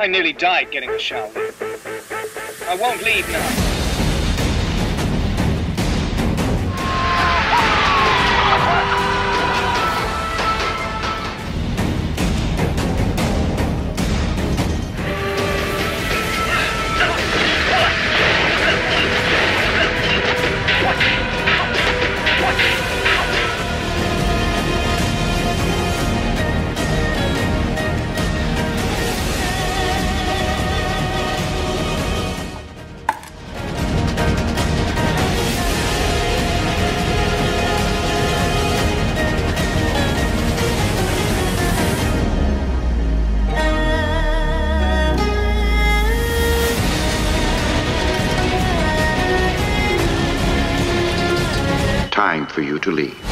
I nearly died getting a shower. I won't leave now. For you to leave.